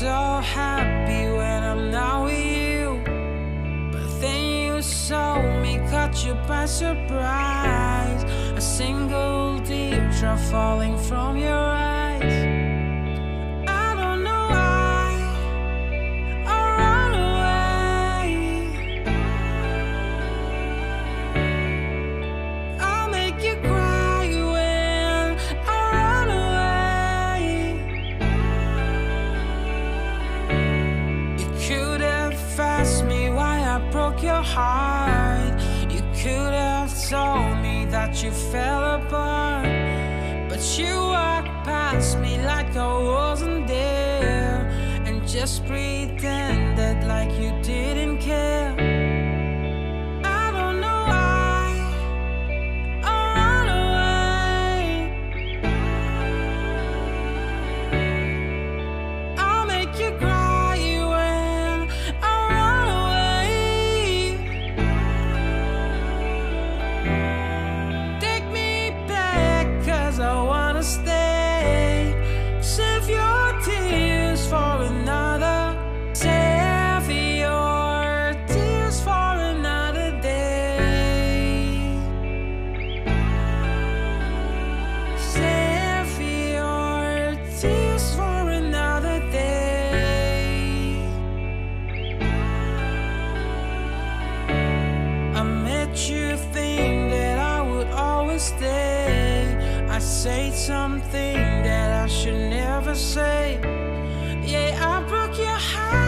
so happy when I'm not with you. But then you saw me, caught you by surprise. A single teardrop falling from your You could have told me that you fell apart. But you walked past me like I wasn't there. And just pretended like you didn't care. you think that I would always stay? I say something that I should never say. Yeah, I broke your heart.